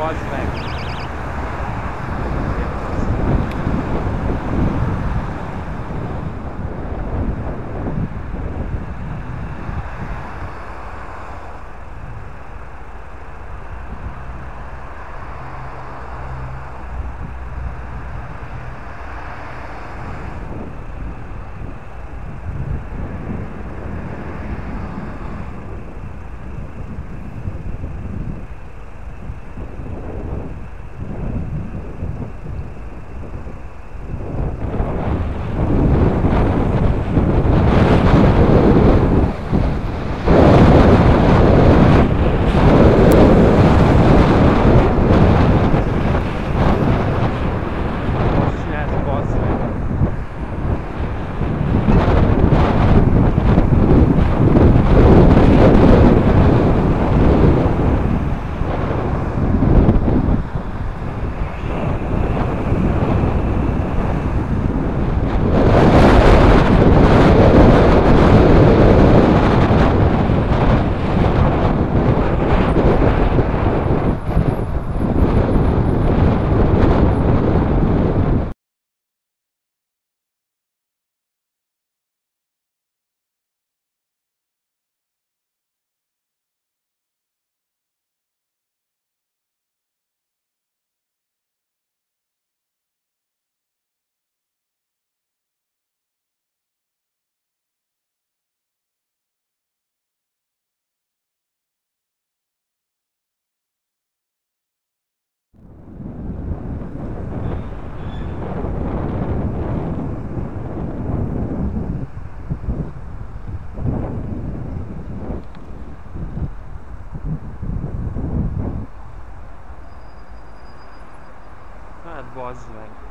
Volkswagen. Velho.